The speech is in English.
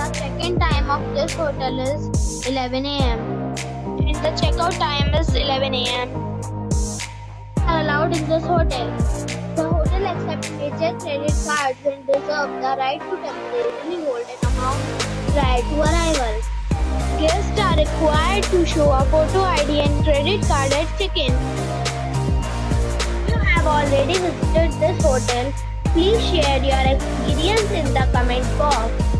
The check-in time of this hotel is 11 am and the checkout time is 11 am. Are allowed in this hotel. The hotel accepts major credit cards and reserves the right to temporarily hold an amount prior to arrival. Guests are required to show a photo ID and credit card at check-in. If you have already visited this hotel, please share your experience in the comment box.